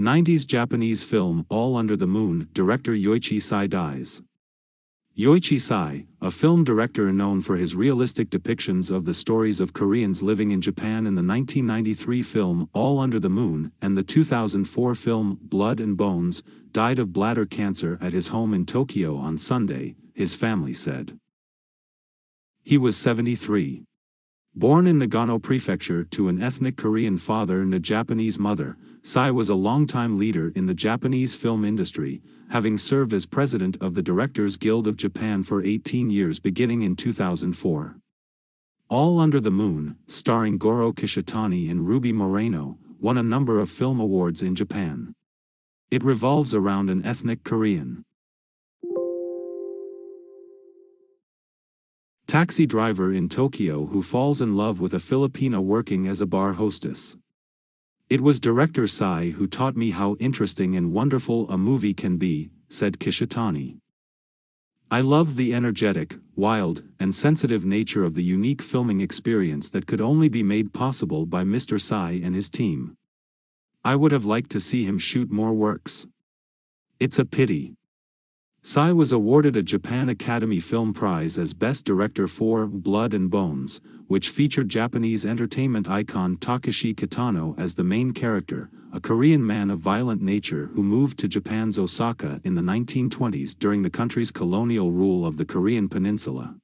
90s Japanese film All Under the Moon director Yoichi Sai dies. Yoichi Sai, a film director known for his realistic depictions of the stories of Koreans living in Japan in the 1993 film All Under the Moon and the 2004 film Blood and Bones, died of bladder cancer at his home in Tokyo on Sunday, his family said. He was 73. Born in Nagano Prefecture to an ethnic Korean father and a Japanese mother, Sai was a longtime leader in the Japanese film industry, having served as president of the Directors Guild of Japan for 18 years beginning in 2004. All Under the Moon, starring Goro Kishitani and Ruby Moreno, won a number of film awards in Japan. It revolves around an ethnic Korean. Taxi driver in Tokyo who falls in love with a Filipina working as a bar hostess. It was director Sai who taught me how interesting and wonderful a movie can be, said Kishitani. I love the energetic, wild, and sensitive nature of the unique filming experience that could only be made possible by Mr. Sai and his team. I would have liked to see him shoot more works. It's a pity. Sai was awarded a Japan Academy Film Prize as Best Director for Blood and Bones, which featured Japanese entertainment icon Takeshi Kitano as the main character, a Korean man of violent nature who moved to Japan's Osaka in the 1920s during the country's colonial rule of the Korean peninsula.